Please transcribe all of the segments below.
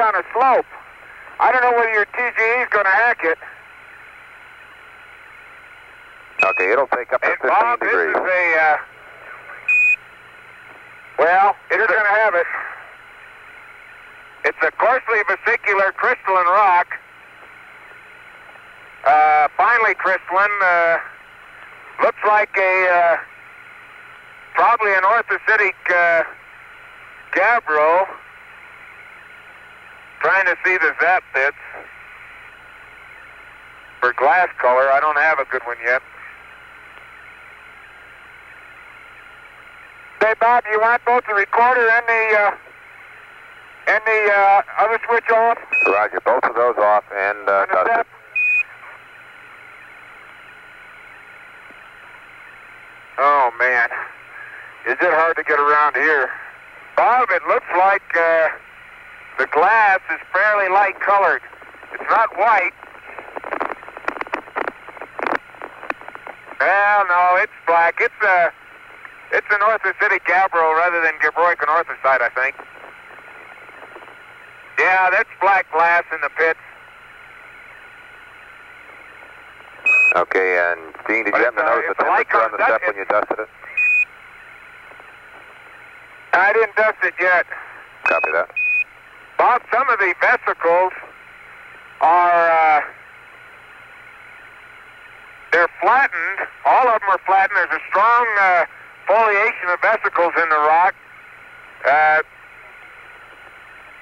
on a slope. I don't know whether your TGE is going to hack it. Okay, it'll take up to And 15 Bob, this is a, uh, well, it's going to have it. It's a coarsely vesicular crystalline rock. Uh, finely crystalline. Uh, looks like a, uh, probably an anorthositic uh, gabbro. Trying to see the zap pits for glass color. I don't have a good one yet. Say, Bob, you want both the recorder and the uh, and the uh, other switch off? Roger, both of those off and uh, And dusted. zap? Oh man, is it hard to get around here? Bob, it looks like uh, the glass is fairly light colored. It's not white. Well, no, it's black. It's a, it's an anorthositic gabbro rather than gabbroic anorthosite, I think. Yeah, that's black glass in the pits. Okay, and Gene, did But you happen to uh, notice the it's a light temperature on the step when you dusted it? I didn't dust it yet. Copy that. Bob, some of the vesicles are uh, they're flattened. All of them are flattened. There's a strong uh, foliation of vesicles in the rock. Uh,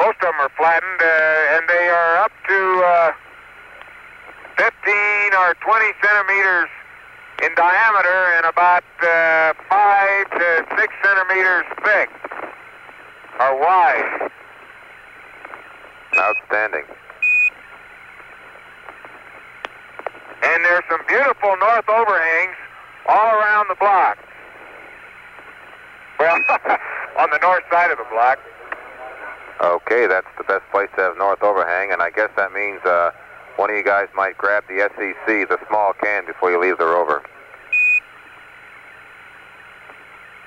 most of them are flattened, uh, and they are up to uh, 15 or 20 centimeters in diameter and about uh, 5 to 6 centimeters thick or wide. Outstanding. And there's some beautiful north overhangs all around the block. Well, on the north side of the block. Okay, that's the best place to have north overhang, and I guess that means uh, one of you guys might grab the SEC, the small can, before you leave the rover.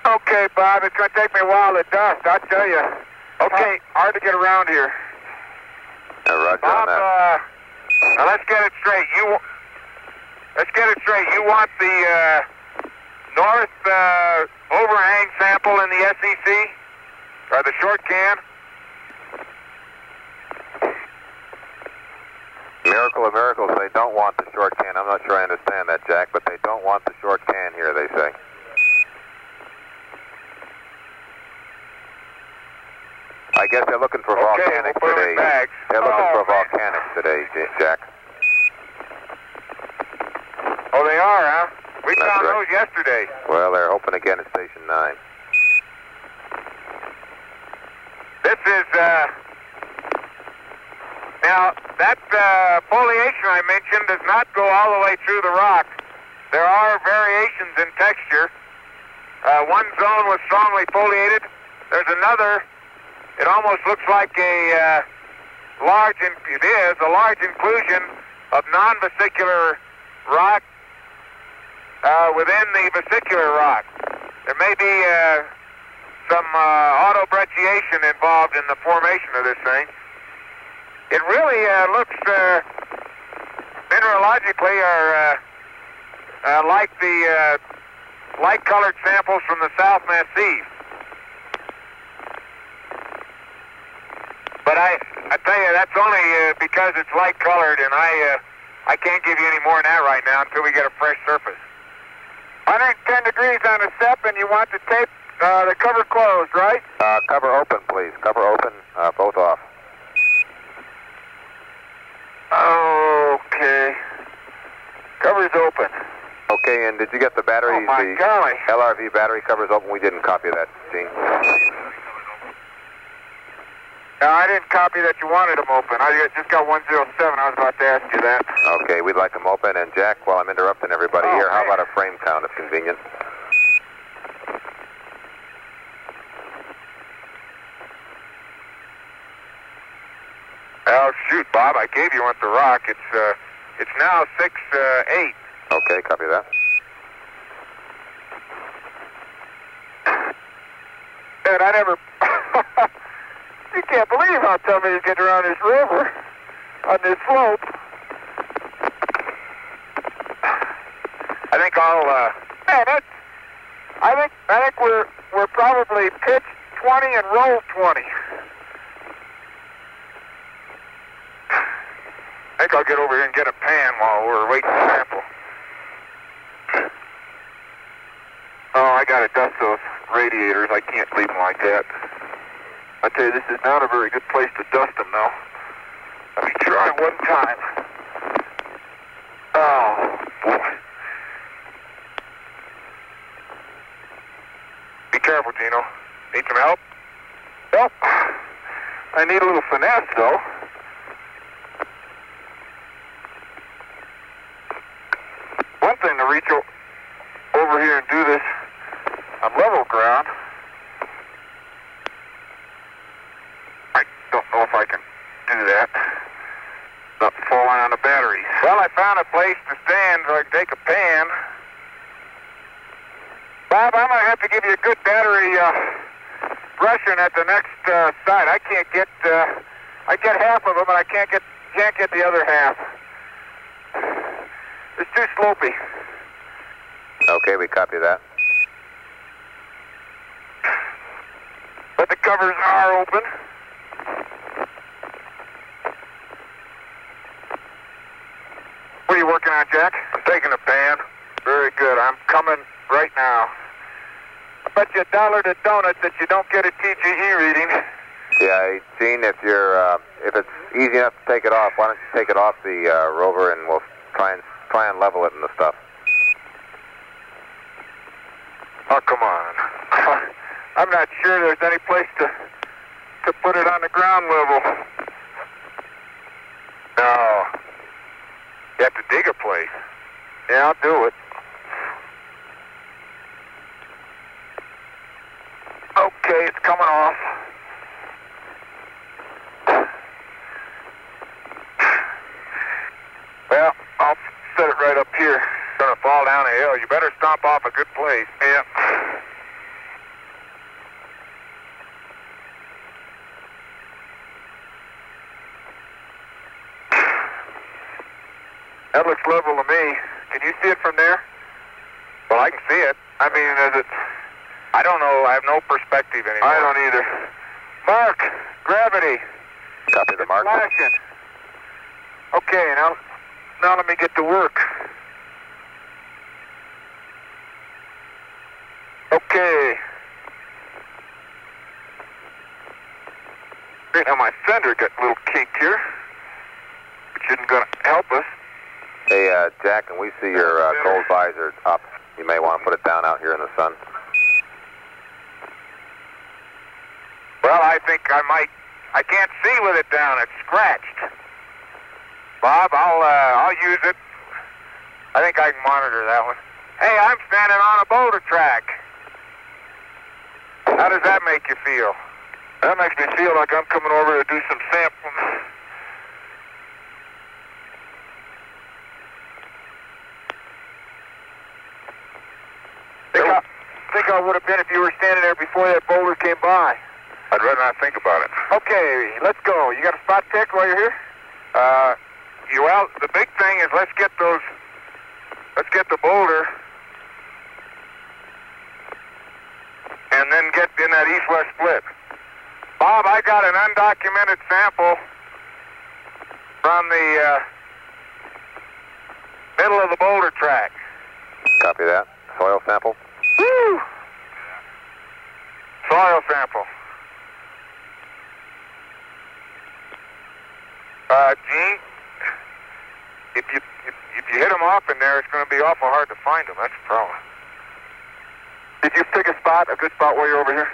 Okay, Bob, it's going to take me a while to dust, I tell you. Okay, hard to get around here. Uh, roger Bob, on that. uh, now let's get it straight. You, let's get it straight. You want the uh, north uh, overhang sample in the SEC or the short can? Miracle of miracles, they don't want the short can. I'm not sure I understand that, Jack, but they don't want the short can here, they say. I guess they're looking for Okay, volcanics we'll today. bags. They're looking Oh, for man. volcanics today, Jack. Oh, they are, huh? We That's found right. those yesterday. Well, they're open again at Station 9. This is, uh, now, that uh, foliation I mentioned does not go all the way through the rock. There are variations in texture. Uh, one zone was strongly foliated. There's another, it almost looks like a uh, large, in- it is, a large inclusion of non-vesicular rock uh, within the vesicular rock. There may be uh, some uh, auto brecciation involved in the formation of this thing. It really uh, looks uh, mineralogically or uh, uh, like the uh, light-colored samples from the South Massif. But I, I tell you, that's only uh, because it's light-colored, and I, uh, I can't give you any more than that right now until we get a fresh surface. 110 degrees on the step, and you want the tape, uh, the cover closed, right? Uh, cover open, please. Cover open, uh, both off. Okay. Cover's open. Okay, and did you get the battery? Oh, my the golly. LRV battery covers open? We didn't copy that, Gene. No, I didn't copy that you wanted them open. I just got 107. I was about to ask you that. Okay, we'd like them open. And Jack, while I'm interrupting everybody Oh, here, how man. about a frame count if convenient? Oh, shoot, Bob, I gave you one the rock. It's, uh, it's now 6, uh, 8. Okay, copy that. And I never... You can't believe how tough it is getting around this river on this slope. I think I'll. Uh, man, that's. I think I think we're we're probably pitch 20 and roll 20. I think I'll get over here and get a pan while we're waiting for sample. Oh, I gotta dust those radiators. I can't leave them like that. I tell you, this is not a very good place to dust them now. Let me try one time. Oh, boy. Be careful, Gino. Need some help? Yep. I need a little finesse, though. One thing to reach over here and do this on level ground. I don't know if I can do that. Not falling on the batteries. Well, I found a place to stand so I can take a pan. Bob, I'm going to have to give you a good battery uh, brushing at the next uh, side. I can't get, uh, I get half of them, and I can't get, can't get the other half. It's too slopey. Okay, we copy that. But the covers are open. What are you working on, Jack? I'm taking a pan. Very good. I'm coming right now. I bet you a dollar to donuts that you don't get a TGE reading. Yeah, Gene, if you're uh, if it's easy enough to take it off, why don't you take it off the uh, rover and we'll try and try and level it and the stuff. Oh, come on. I'm not sure there's any place to to put it on the ground level. No. You have to dig a place. Yeah, I'll do it. Okay, it's coming off. Well, I'll set it right up here. It's gonna fall down a hill. You better stomp off a good place. Yep. That looks level to me. Can you see it from there? Well, I can see it. I mean, is it? I don't know. I have no perspective anymore. I don't either. Mark, gravity. Copy the mark. Flashing. Okay, now, now let me get to work. Okay. Now my fender got a little kink here, which isn't going to help us. Hey, uh, Jack, can we see your uh, gold visor up? You may want to put it down out here in the sun. Well, I think I might. I can't see with it down. It's scratched. Bob, I'll uh, I'll use it. I think I can monitor that one. Hey, I'm standing on a boulder track. How does that make you feel? That makes me feel like I'm coming over to do some sampling. Think I, think I would have been if you were standing there before that boulder came by. I'd rather not think about it. Okay, let's go. You got a spot pick while you're here? Uh, you, well, the big thing is let's get those, let's get the boulder, and then get in that east-west split. Bob, I got an undocumented sample from the uh, middle of the boulder track. Copy that. Soil sample. Soil sample. Uh, Gene, if you if, if you hit them off in there, it's going to be awful hard to find them. That's the problem. Did you pick a spot, a good spot while you're over here?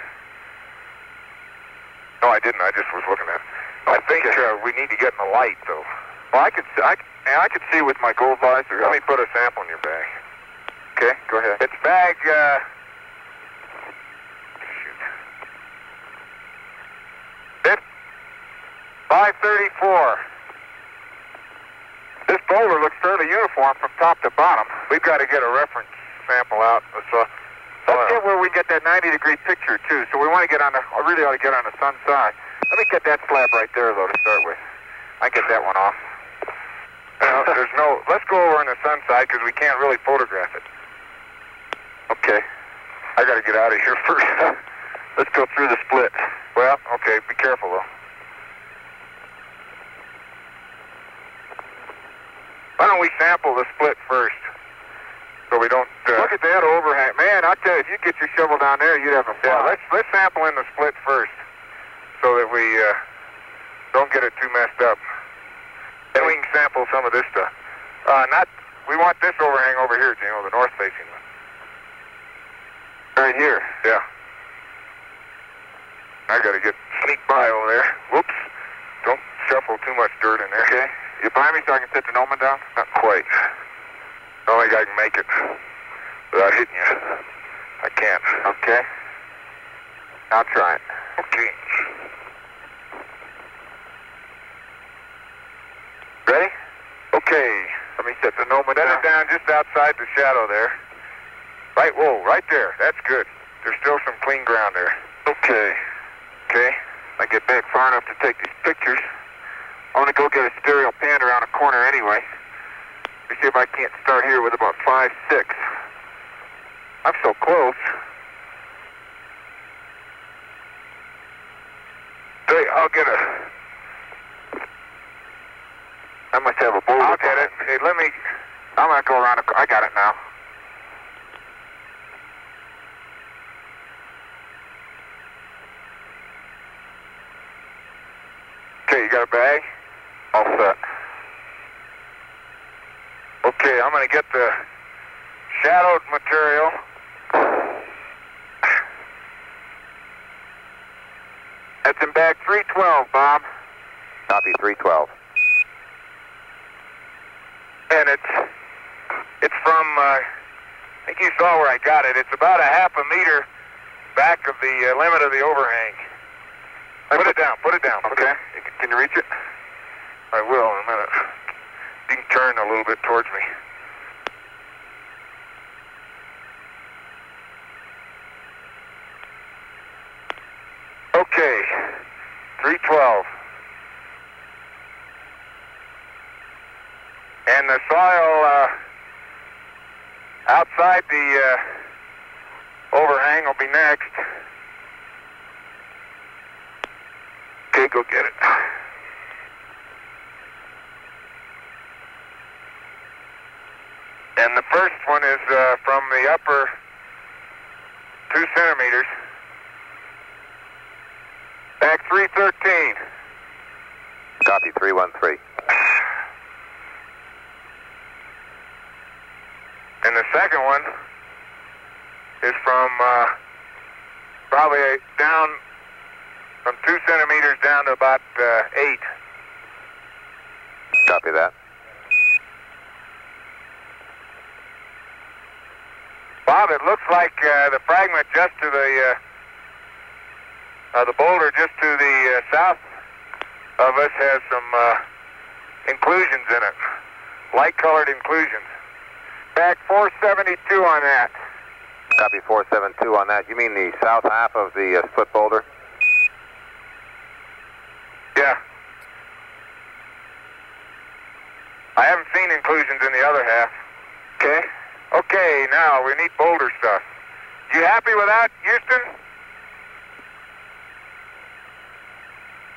No, I didn't. I just was looking at. it. I think uh, we need to get in the light, though. Well, I could I, and I could see with my gold visor. Let me put a sample in your bag. Okay, go ahead. It's bag. Uh, shoot. It. 534. This boulder looks fairly uniform from top to bottom. We've got to get a reference sample out. So let's get where we get that 90 degree picture too. So we want to get on the. I really ought to get on the sun side. Let me get that slab right there, though, to start with. I get that one off. Well, there's no. Let's go over on the sun side because we can't really photograph it. Okay. I got to get out of here first. let's go through the split. Well, okay. Be careful though. Why don't we sample the split first? So we don't. Uh, Look at that overhang, man! I tell you, if you get your shovel down there, you'd have a fly. Yeah, let's let's sample in the split first, so that we uh, don't get it too messed up. Then we can sample some of this stuff. Uh, not. We want this overhang over here, Gino, the north facing one. Right here. Yeah. I gotta get sneak by over there. Whoops. Don't shuffle too much dirt in there. Okay. You behind me so I can set the Gnomon down? Not quite. I don't think I can make it without hitting you. I can't. Okay. I'll try it. Okay. Ready? Okay. Let me set the Gnomon down. Set it down just outside the shadow there. Right, whoa, right there. That's good. There's still some clean ground there. Okay. Okay. I get back far enough to take these pictures. I want to go get a stereo pan around a corner anyway. Let me see if I can't start here with about five, six. I'm so close. Hey, I'll get a. I must have a bowl. I'll get it. Hey, let me. I'm gonna go around. A, I got it now. Okay, you got a bag? All set. Okay, I'm going to get the shadowed material. That's in bag 312, Bob. Copy 312. And it's it's from uh, I think you saw where I got it. It's about a half a meter back of the uh, limit of the overhang. Put it down. Put it down. Put Okay. It. Can you reach it? I will in a minute. You can turn a little bit towards me. Okay. 312. And the soil uh, outside the uh, overhang will be next. Okay, go get it. And the first one is uh, from the upper two centimeters. Back 313. Copy 313. And the second one is from uh, probably down from two centimeters down to about uh, eight. Copy that. Bob, it looks like uh, the fragment just to the uh, uh, the boulder just to the uh, south of us has some uh, inclusions in it, light-colored inclusions. Back 472 on that. Copy 472 on that. You mean the south half of the uh, split boulder? Yeah. I haven't seen inclusions in the other half. Okay. Okay, now we need boulder stuff. You happy with that, Houston?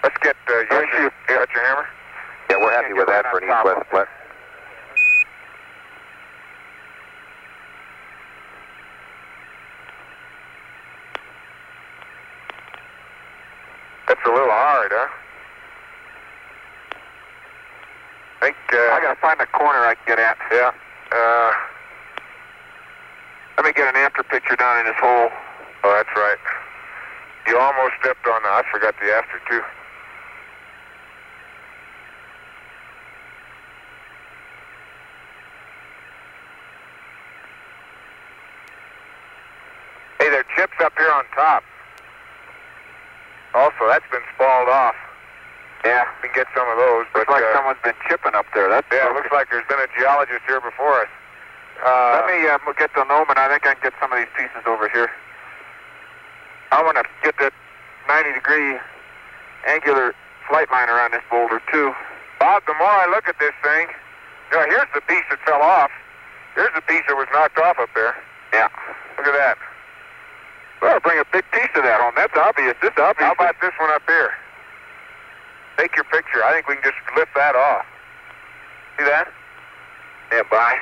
Let's get uh, Houston. You got your hammer? Yeah, we're happy with that for an east-west split. That's a little hard, huh? think. Uh, I gotta find a corner I can get at. Yeah. Uh, let me get an after picture down in this hole. Oh, that's right. You almost stepped on the. I forgot the after too. Hey, there are chips up here on top. Also, that's been spalled off. Yeah, we can get some of those. Looks but, like uh, someone's been chipping up there. That's yeah. It looks like there's been a geologist here before us. Uh, Let me uh, get the gnomon. I think I can get some of these pieces over here. I want to get that 90 degree angular flight line around this boulder too. Bob, the more I look at this thing, you know, here's the piece that fell off. Here's the piece that was knocked off up there. Yeah. Look at that. Well, bring a big piece of that home. That's obvious. This obvious. How about this one up here? Take your picture. I think we can just lift that off. See that? Yeah, bye.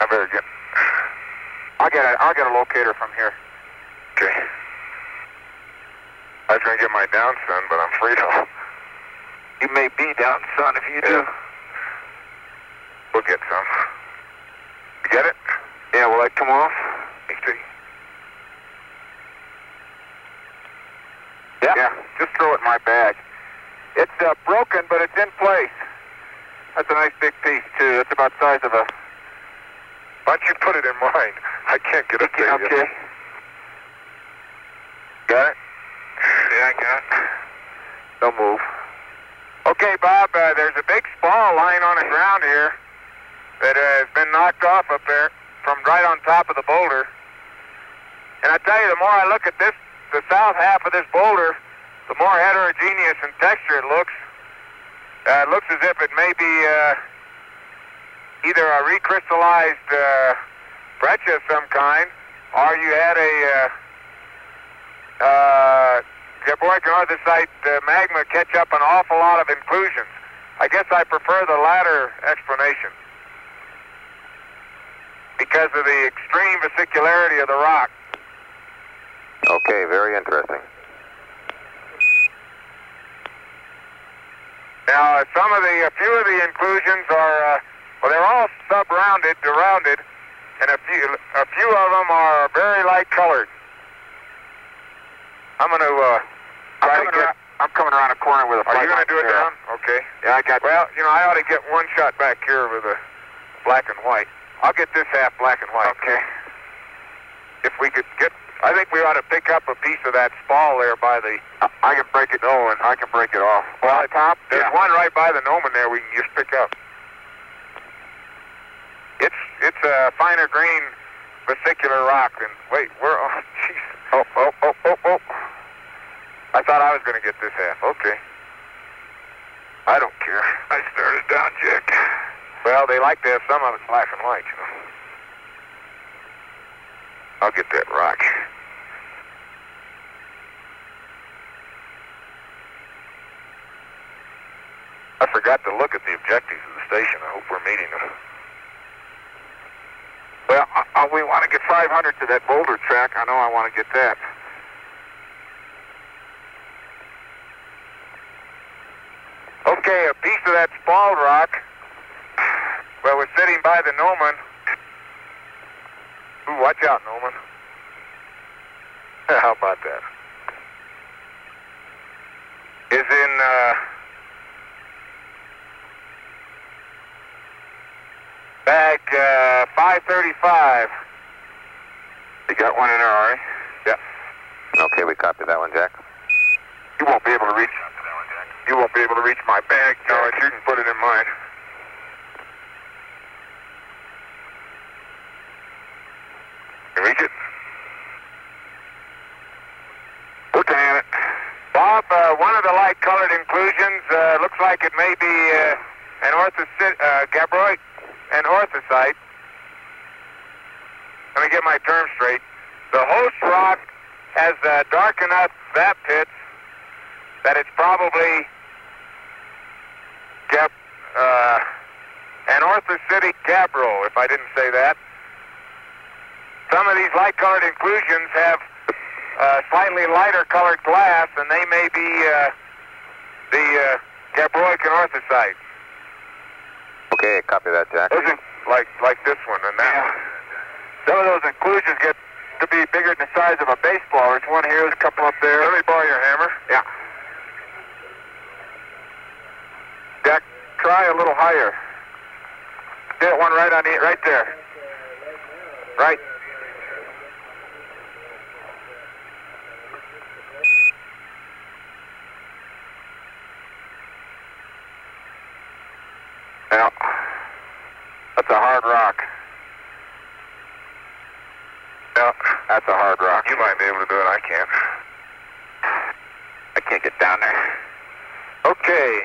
I better get. I'll get a. I'll get a locator from here. Okay. I was to get my down son, but I'm free to. You may be down, son, if you Yeah. do. We'll get some. You get it? Yeah, will that come off? See. Yeah. Yeah, just throw it in my bag. It's uh, broken, but it's in place. That's a nice big piece, too. That's about the size of a... Why don't you put it in mine? I can't get it there yet. Okay. Got it? Yeah, I got it. Don't move. Okay, Bob, uh, there's a big spall lying on the ground here that uh, has been knocked off up there from right on top of the boulder. And I tell you, the more I look at this, the south half of this boulder, the more heterogeneous in texture it looks. Uh, it looks as if it may be uh, either a recrystallized uh, breccia of some kind, or you had a uh, uh, Gabbroic andesite uh, magma catch up an awful lot of inclusions. I guess I prefer the latter explanation because of the extreme vesicularity of the rock. Okay, very interesting. Now, some of the, a few of the inclusions are, uh, well, they're all sub-rounded to rounded, and a few, a few of them are very light colored. I'm going to uh, try to get. around- I'm coming around a corner with a Are you going to do it down? Okay. Yeah, I got Well, you know, I ought to get one shot back here with a black and white. I'll get this half black and white. Okay. If we could get, I think we ought to pick up a piece of that spall there by the. I- I can break it. Oh, and I can break it off. Well, top. There's Yeah. one right by the gnomon there. We can just pick up. It's a finer grain vesicular rock than. Wait, where? Oh, jeez. Oh, oh, oh, oh, oh. I thought I was going to get this half. Okay. I don't care. I started down, Jack. Well, they like to have some of it black and white, you know. I'll get that rock. I forgot to look at the objectives of the station. I hope we're meeting them. Well, uh, uh, we want to get 500 to that boulder track. I know I want to get that. Okay, a piece of that spalled rock. Well, we're sitting by the gnomon. Ooh, watch out, gnomon. How about that? Is in, uh, bag, uh, 535. You got one in there, Ari? Yep. Okay, we copy that one, Jack. You won't be able to reach. You won't be able to reach my bag. No, you can put it in mine. You reach it? Looking at it. Bob, uh, one of the light-colored inclusions uh, looks like it may be uh, anorthosite, uh, gabbroic, anorthosite. Let me get my term straight. The host rock has uh, dark enough zap pits that it's probably gab, uh, an anorthositic gabbro, if I didn't say that. Some of these light-colored inclusions have uh, slightly lighter colored glass, and they may be uh, the uh, gabbroic anorthosite. Okay, copy that, Jack. In, like like this one and that one. Some of those inclusions get to be bigger than the size of a baseball. There's one here, there's a couple up there. Let me borrow your hammer. Yeah. Jack, try a little higher. Get one right on the right there. Right. Now, that's a hard rock. Yeah, that's a hard rock. You might be able to do it. I can't. I can't get down there. Okay.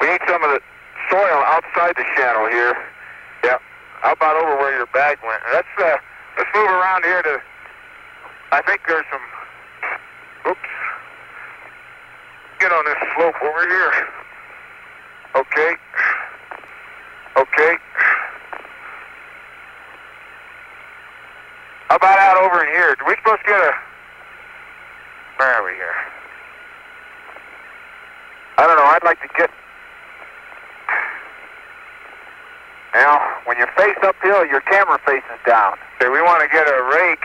We need some of the soil outside the channel here. Yeah. How about over where your bag went? Let's uh, let's move around here to. I think there's some. Oops. Get on this slope over here. Okay. How about out over in here? Do we supposed to get a? Where are we here? I don't know. I'd like to get. Now, when you're face uphill, your camera faces down. Okay, we want to get a rake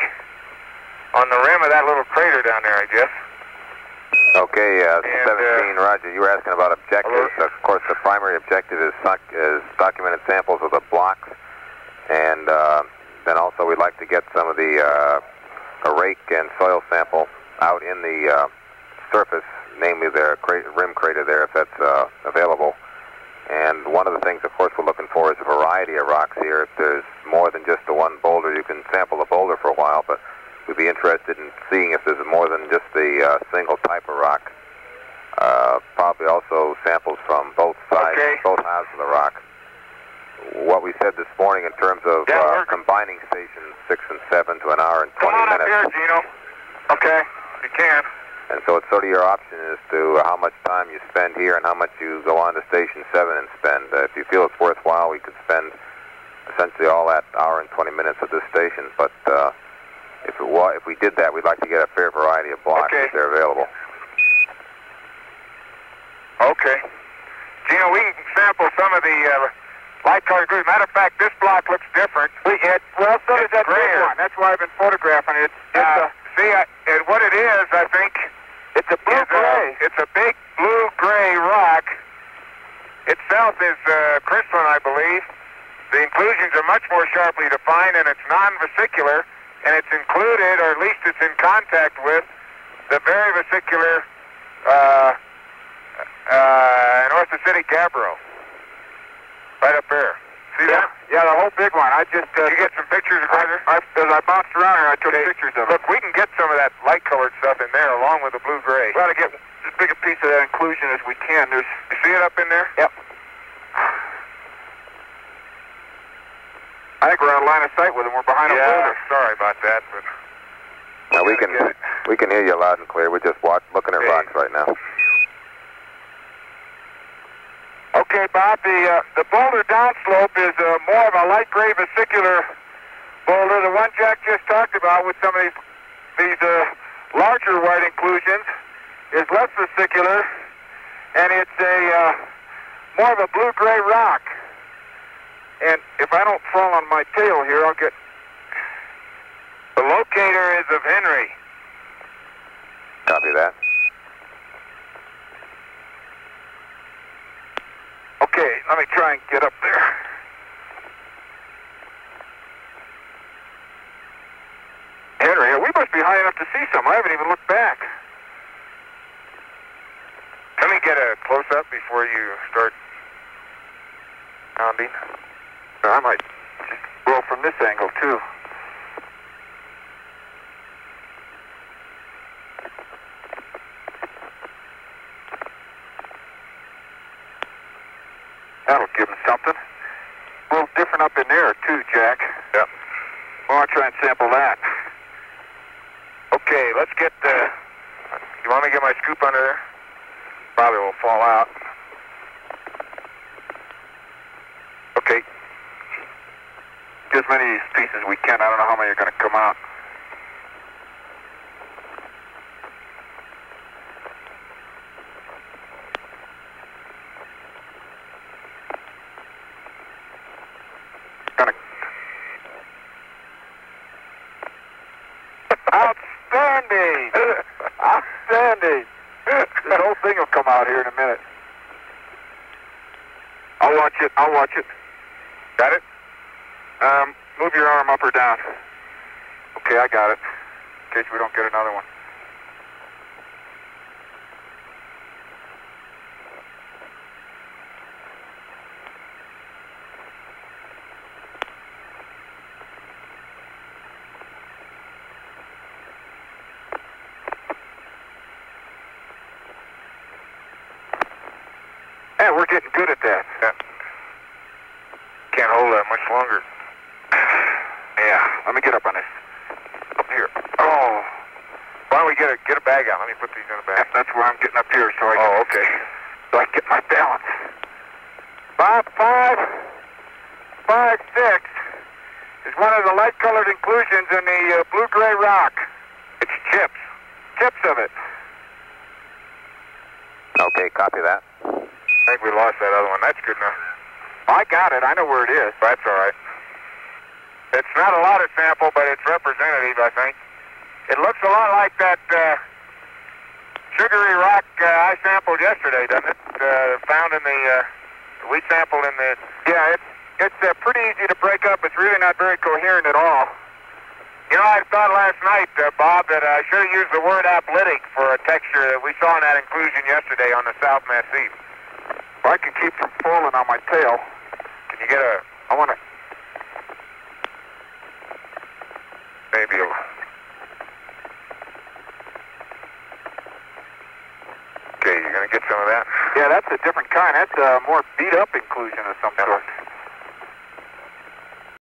on the rim of that little crater down there, I guess. Okay, uh, And, 17, Roger. You were asking about objectives. hello? Of course, the primary objective is, doc- is documented samples of the blocks, and uh, then also we'd like to get some of the uh, a rake and soil sample out in the uh, surface, namely the rim crater there, if that's uh, available. And one of the things, of course, we're looking for is a variety of rocks here. If there's more than just the one boulder, you can sample the boulder for a while, but we'd be interested in seeing if there's more than just the uh, single type of rock. Uh, probably also samples from both sides, Okay. both halves of the rock. What we said this morning in terms of Yeah, uh, combining stations six and seven to an hour and 20 Come on up minutes. here, Gino. Okay, you can. And so it's sort of your option as to how much time you spend here and how much you go on to Station 7 and spend. Uh, if you feel it's worthwhile, we could spend essentially all that hour and 20 minutes at this station. But uh, if, it wa- if we did that, we'd like to get a fair variety of blocks Okay. if they're available. Okay. Gino, we can sample some of the uh, light colored green. Matter of fact, this block looks different. We it, well, so does that big one. That's why I've been photographing it. It's, uh, see, I, and what it is, I think, it's a blue gray. it's a big blue gray rock. Itself is uh, crystalline, I believe. The inclusions are much more sharply defined, and it's non-vesicular, and it's included, or at least it's in contact with, the very vesicular uh, uh, Anorthositic Gabbro. Right up there. See that? Yeah, the whole big one. I just uh, you get some pictures of it. I, as I bounced around here, I took pictures of it. Look, we can get some of that light-colored stuff in there, along with the blue-gray. Try to get as big a piece of that inclusion as we can. There's, you see it up in there? Yep. I think we're out of line of sight with them. We're behind a boulder. Sorry about that, but Now we can we can hear you loud and clear. We're just watch, looking at Okay. rocks right now. Okay, Bob, the, uh, the boulder downslope is uh, more of a light gray vesicular boulder. The one Jack just talked about with some of these, these uh, larger white inclusions is less vesicular, and it's a uh, more of a blue-gray rock. And if I don't fall on my tail here, I'll get... The locator is of Henry. Copy that. Okay, let me try and get up there. Henry, we must be high enough to see some. I haven't even looked back. Let me get a close up before you start pounding. I might just roll from this angle too. That'll give him something. A little different up in there, too, Jack. Yep. Well, I'll try and sample that. Okay, let's get the. You want me to get my scoop under there? Probably will fall out. Okay. Get as many of these pieces as we can. I don't know how many are going to come out. it. I'll watch it. Got it? Um, move your arm up or down. Okay, I got it. In case we don't get another one. Yeah, we're getting good at that. Yeah. Hold that much longer. Yeah, let me get up on this. Up here. Oh. Why don't we get a get a bag out? Let me put these in a bag. That's where I'm getting up here, so I. Can, oh, okay. So I can get my balance. Five five five six is one of the light-colored inclusions in the uh, blue-gray rock. It's chips, chips of it. Okay, copy that. I think we lost that other one. That's good enough. I got it. I know where it is. That's all right. It's not a lot of sample, but it's representative, I think. It looks a lot like that uh, sugary rock uh, I sampled yesterday, doesn't it? Uh, found in the, uh, we sampled in the, yeah, it's, it's uh, pretty easy to break up. It's really not very coherent at all. You know, I thought last night, uh, Bob, that I should have used the word aplitic for a texture that we saw in that inclusion yesterday on the South Massif. If I can keep from falling on my tail, can you get a, I want to, maybe a, okay, you're going to get some of that? Yeah, that's a different kind. That's a more beat up inclusion of some sort.